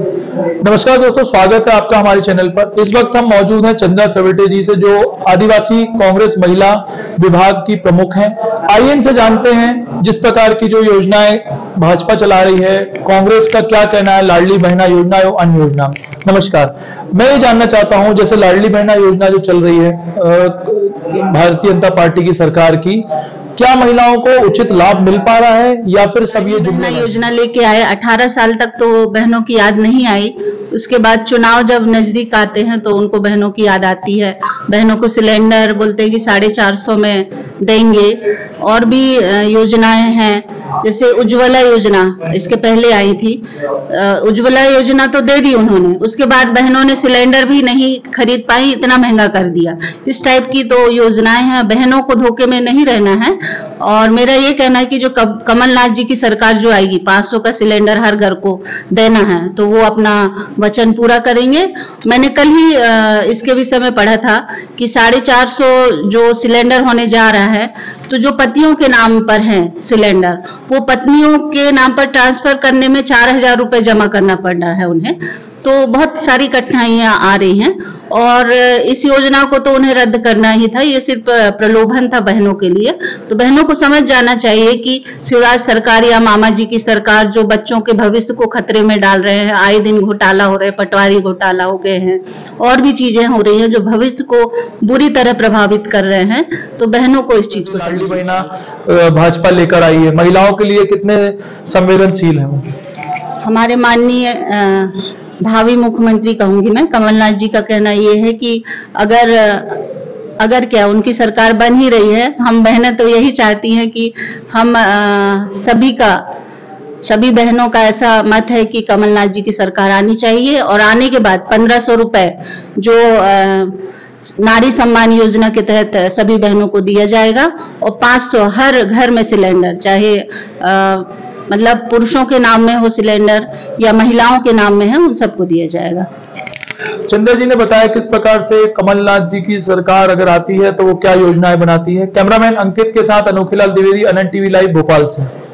नमस्कार दोस्तों, स्वागत है आपका हमारे चैनल पर। इस वक्त हम मौजूद हैं चंदा सवेटे जी से, जो आदिवासी कांग्रेस महिला विभाग की प्रमुख हैं। आइए इनसे जानते हैं जिस प्रकार की जो योजनाएँ भाजपा चला रही है। कांग्रेस का क्या कहना है? लाडली बहना योजना एवं अन्य योजना। नमस्कार। मैं ये जानना चाहता हूँ, जैसे लाडली बहना योजना जो चल रही है भारतीय जनता पार्टी की सरकार की क्या महिलाओं को उचित लाभ मिल पा रहा है या फिर सब ये जुमला योजना लेके आए 18 साल तक तो बहनों की याद नहीं आई। उसके बाद चुनाव जब नज़दीक आते हैं तो उनको बहनों की याद आती है। बहनों को सिलेंडर बोलते हैं कि साढ़े चार सौ में देंगे। और भी योजनाएँ हैं। जैसे उज्ज्वला योजना, इसके पहले आई थी। उज्ज्वला योजना तो दे दी उन्होंने, उसके बाद बहनों ने सिलेंडर भी नहीं खरीद पाई, इतना महँगा कर दिया। इस टाइप की तो योजनाएँ हैं, बहनों को धोखे में नहीं रहना है। और मेरा ये कहना है कि जो कमलनाथ जी की सरकार जो आएगी 500 का सिलेंडर हर घर को देना है तो वो अपना वचन पूरा करेंगे। मैंने कल ही इसके विषय में पढ़ा था कि साढ़े चार सौ जो सिलेंडर होने जा रहा है तो जो पतियों के नाम पर है सिलेंडर, वो पत्नियों के नाम पर ट्रांसफ़र करने में चार हज़ार रुपए जमा करना पड़ रहा है उन्हें। तो बहुत सारी कठिनाइयाँ आ रही हैं। और इस योजना को तो उन्हें रद्द करना ही था ये सिर्फ़ प्रलोभन था बहनों के लिए। तो बहनों को समझ जाना चाहिए कि शिवराज सरकार या मामा जी की सरकार जो बच्चों के भविष्य को खतरे में डाल रहे हैं आए दिन घोटाला हो रहे हैं पटवारी घोटाला हो गए हैं और भी चीज़ें हो रही हैं जो भविष्य को बुरी तरह प्रभावित कर रहे हैं तो बहनों को इस चीज़ को महीना भाजपा लेकर आई है। महिलाओं के लिए कितने संवेदनशील है हमारे माननीय भावी मुख्यमंत्री कहूँगी मैं कमलनाथ जी का कहना ये है कि अगर अगर क्या उनकी सरकार बन ही रही है हम बहनें तो यही चाहती हैं कि हम आ, सभी का सभी बहनों का ऐसा मत है कि कमलनाथ जी की सरकार आनी चाहिए और आने के बाद पंद्रह सौ रुपए जो आ, नारी सम्मान योजना के तहत सभी बहनों को दिया जाएगा और 500 हर घर में सिलेंडर चाहे आ, मतलब पुरुषों के नाम में हो, सिलेंडर, या महिलाओं के नाम में है, उन सबको दिया जाएगा। चंद्र जी ने बताया किस प्रकार से कमलनाथ जी की सरकार अगर आती है तो वो क्या योजनाएँ बनाती है? कैमरामैन अंकित के साथ अनोखीलाल द्विवेदी, अनंत टीवी लाइव, भोपाल से।